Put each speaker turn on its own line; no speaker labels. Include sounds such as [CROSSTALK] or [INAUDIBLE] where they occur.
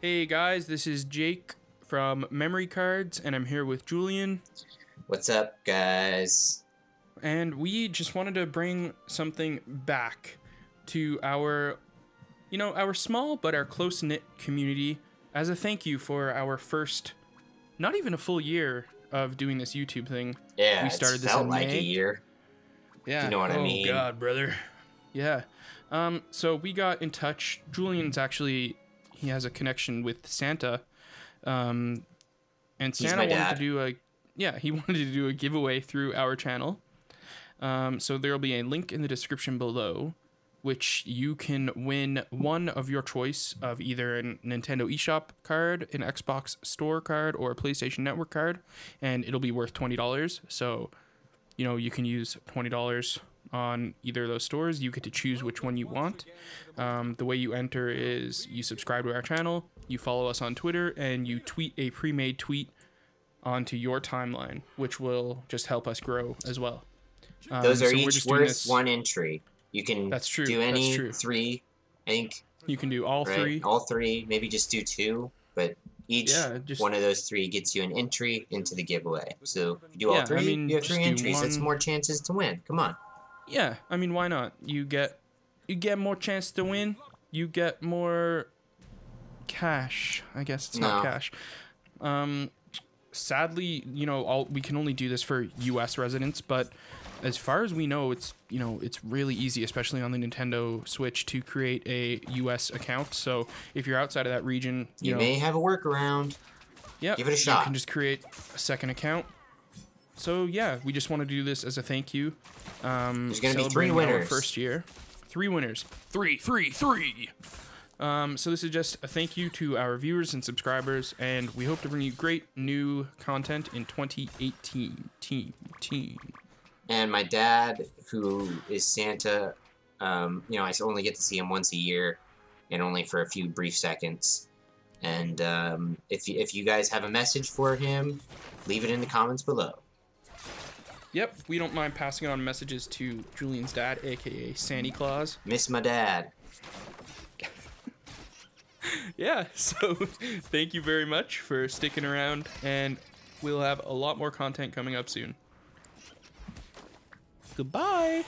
Hey guys, this is Jake from Memory Cards, and I'm here with Julian.
What's up, guys?
And we just wanted to bring something back to our, you know, our small but our close knit community as a thank you for our first, not even a full year of doing this YouTube thing.
Yeah,
We started
it
this
felt
in
like
May.
a year.
Yeah.
You know what I
oh,
mean?
God, brother. Yeah. Um. So we got in touch. Julian's actually he has a connection with Santa. Um, and
He's
Santa wanted
dad.
to do a yeah he [LAUGHS] wanted to do a giveaway through our channel. Um. So there will be a link in the description below, which you can win one of your choice of either a Nintendo eShop card, an Xbox Store card, or a PlayStation Network card, and it'll be worth twenty dollars. So you know you can use $20 on either of those stores you get to choose which one you want um, the way you enter is you subscribe to our channel you follow us on twitter and you tweet a pre-made tweet onto your timeline which will just help us grow as well um,
Those are
so
each
just
worth one entry. You can
That's true,
do any
true.
three. I think
you can do all
right?
three
All three. Maybe just do two, but each
Yeah, just-
one of those three gets you an entry into the giveaway. So if you do all
Yeah, I
three,
mean,
you have three entries. That's more chances to win. Come on.
Yeah i mean why not you get you get more chance to win you get more cash i guess it's not cash um sadly you know all we can only do this for us residents but as far as we know it's you know it's really easy especially on the nintendo switch to create a us account so if you're outside of that region you,
You,
know
may have a workaround.
yeah,
Give it a shot.
You can just create a second account. So yeah, we just want to do this as a thank you. Um,
There's gonna be three winners.
First year, three winners. Three, three, three. Um, so this is just a thank you to our viewers and subscribers, and we hope to bring you great new content in 2018. Team, team.
And my dad, who is Santa, um, you know, I only get to see him once a year, and only for a few brief seconds. And um, if you, if you guys have a message for him, leave it in the comments below.
Yep, we don't mind passing on messages to Julian's dad, aka Santa Claus.
Miss my dad. [LAUGHS]
yeah, [LAUGHS] so [LAUGHS] thank you very much for sticking around, and we'll have a lot more content coming up soon. Goodbye.